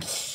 Psh.